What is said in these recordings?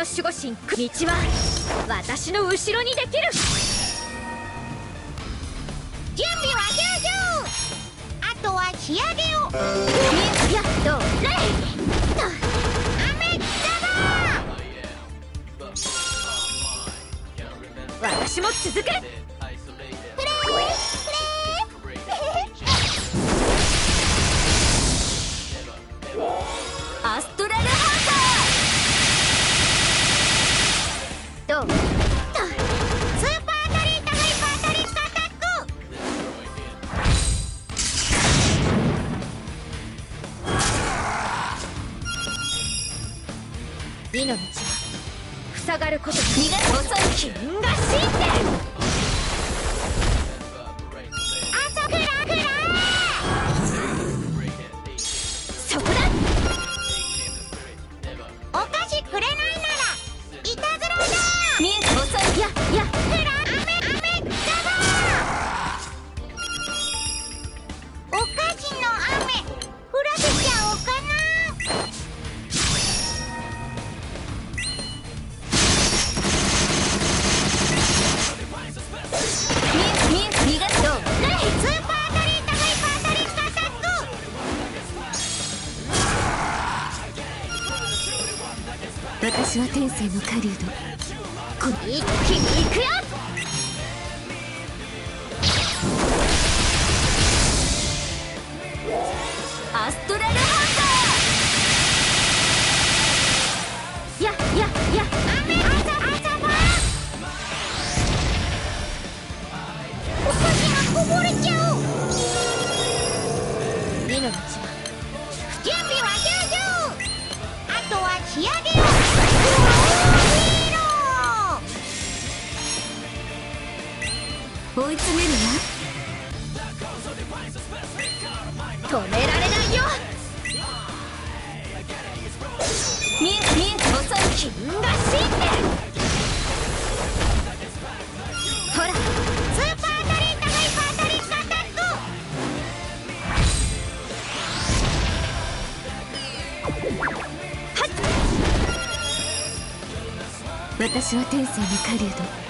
の守護神道は私の後ろにできる。準備はあとは仕上げを。と私も続く行的。私は天性の狩人。一気に行くよ追い詰めるわ。止められないよ。がほらスーパータリンダハイパータリンタッはっ。私は天性の狩人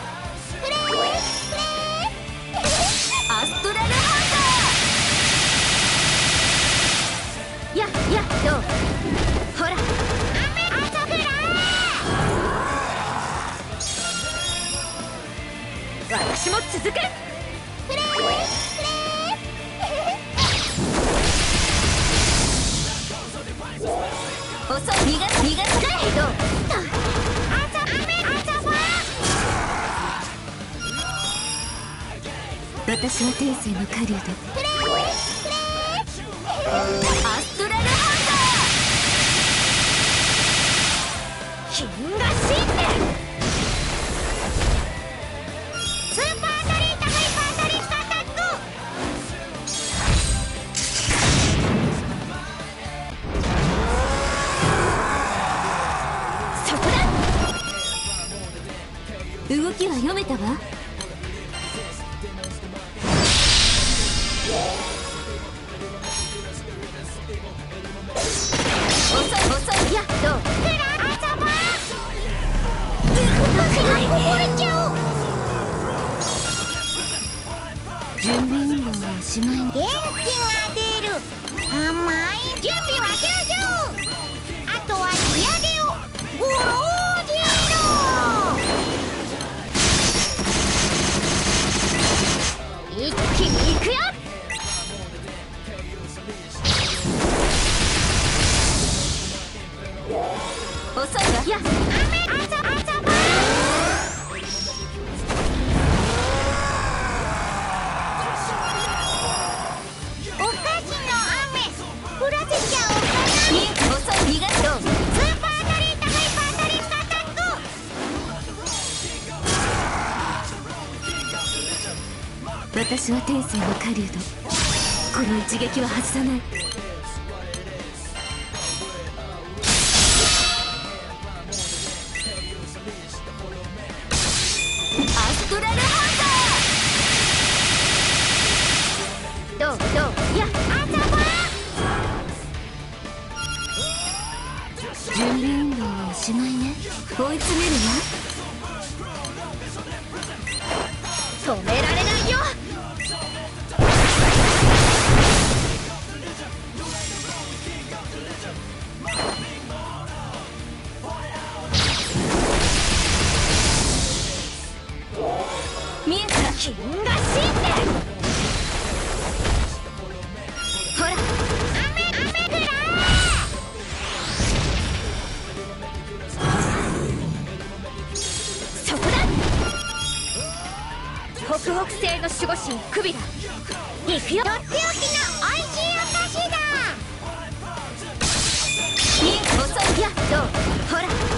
生の狩プレープレーアストラルハンー。金スーパートリートハイパートリアタックそこだ。動きは読めたわ。天の狩人。この一撃は外さない。守護神クビラ行くよ。とっておきのおいしいお菓子だ見え遅いやどう。ほら。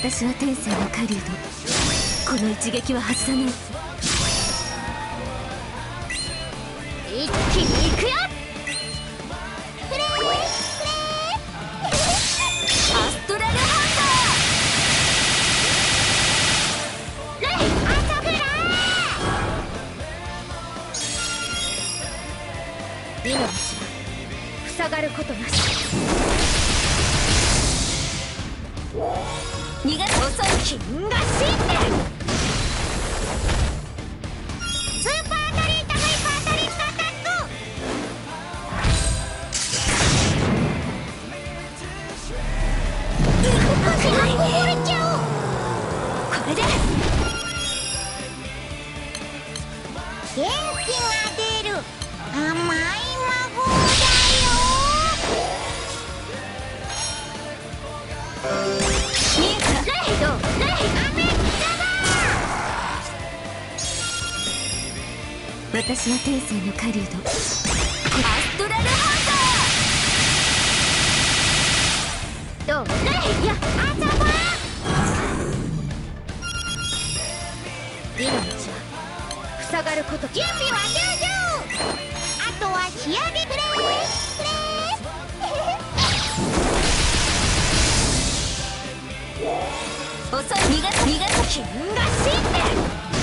私は天性の狩人この一撃は外さない一気に行くよプレー。プレアストラルハー。レイ朝倉ンター。命は塞がることなし逃がす遅い金が死んでスーパートリートハイパートリックアタック風がこぼれちゃうこれで私は天性の狩人。アストラルハンターどうレイ。やあただ遊ぼう命は塞がること準備は終了あとは仕上げプレープレ遅い逃がす逃がすー金が死んで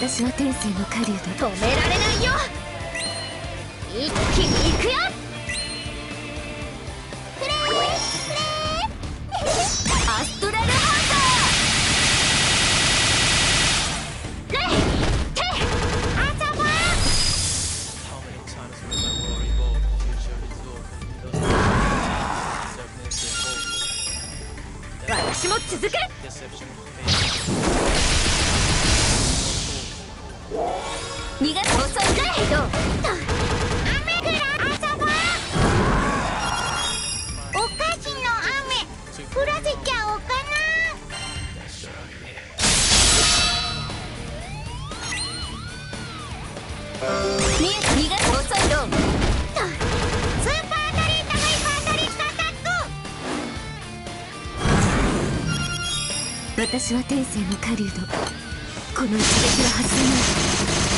私は天性の狩竜止められないよ一気に行くよレーレーアストラルハレイテイ私も続くどう？雨ぐら遊ぼうお菓子の雨。降らせちゃおうか見え逃が遅いどう？スーパートリートハイパートリックアタック私は天性の狩人。この一撃は外さプ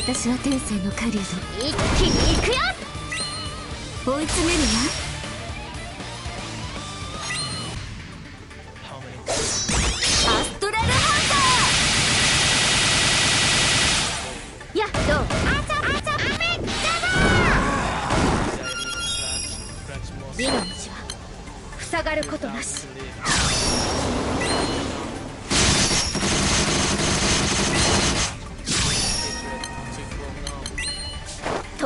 私は天性の狩人。一気に行くよ。追い詰めるわ。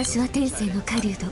私は天性の狩人。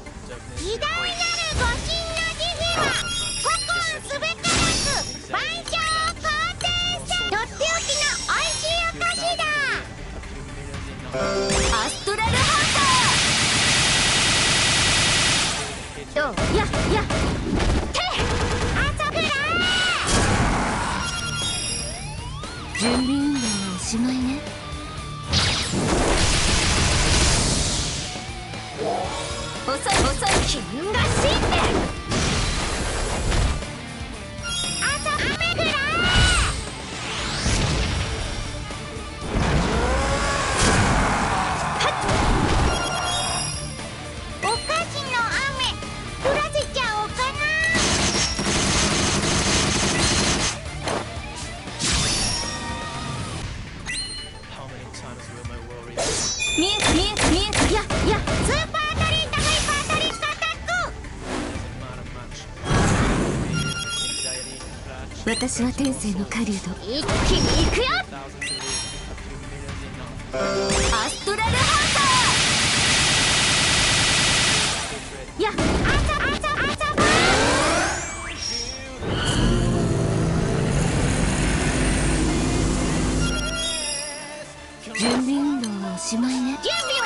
ミンミンミンややスーパートリートハイパートリートアタック私は天性の狩人一気に行くよおしまいね。準備は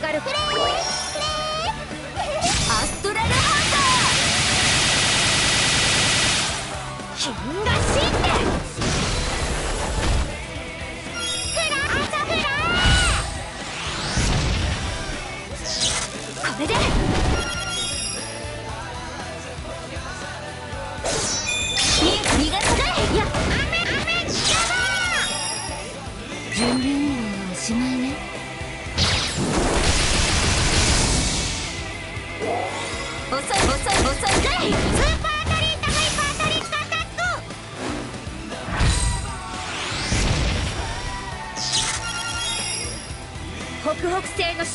がる。プレイプレアストラルハンター金河神殿これで逃がさない準備運動はおしまい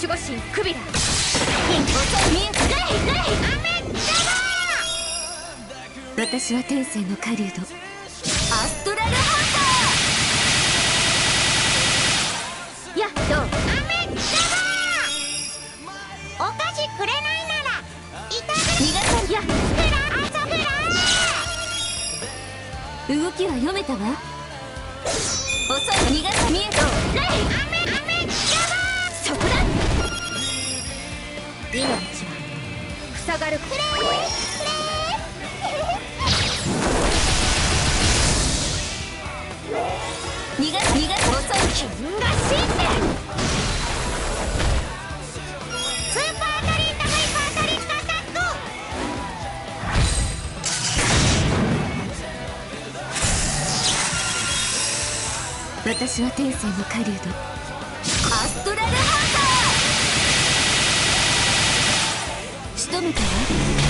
守護神クビラ。私は天性の狩人。アストラルハンター。やっどう雨ジャバーお菓子くれないならいただ逃がさやフラ朝フラ動きは読めたわ。遅い逃がさ見えとかい雨雨ジャ命は塞がるプレイプレ逃がす逃が遅い金河神殿スーパートリートハイパートリックアタック私は天性の狩人。仕留めたわ。